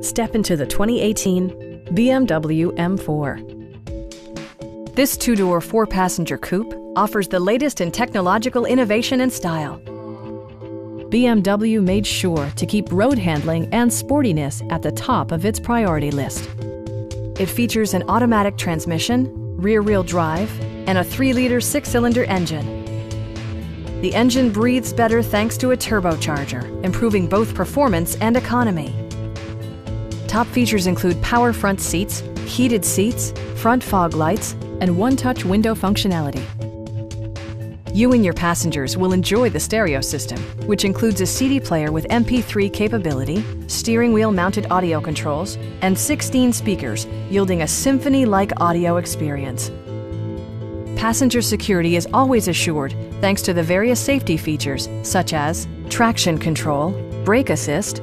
Step into the 2018 BMW M4. This two-door, four-passenger coupe offers the latest in technological innovation and style. BMW made sure to keep road handling and sportiness at the top of its priority list. It features an automatic transmission, rear-wheel drive, and a 3-liter six-cylinder engine. The engine breathes better thanks to a turbocharger, improving both performance and economy. Top features include power front seats, heated seats, front fog lights, and one-touch window functionality. You and your passengers will enjoy the stereo system, which includes a CD player with MP3 capability, steering wheel mounted audio controls, and 16 speakers, yielding a symphony-like audio experience. Passenger security is always assured thanks to the various safety features such as traction control, brake assist,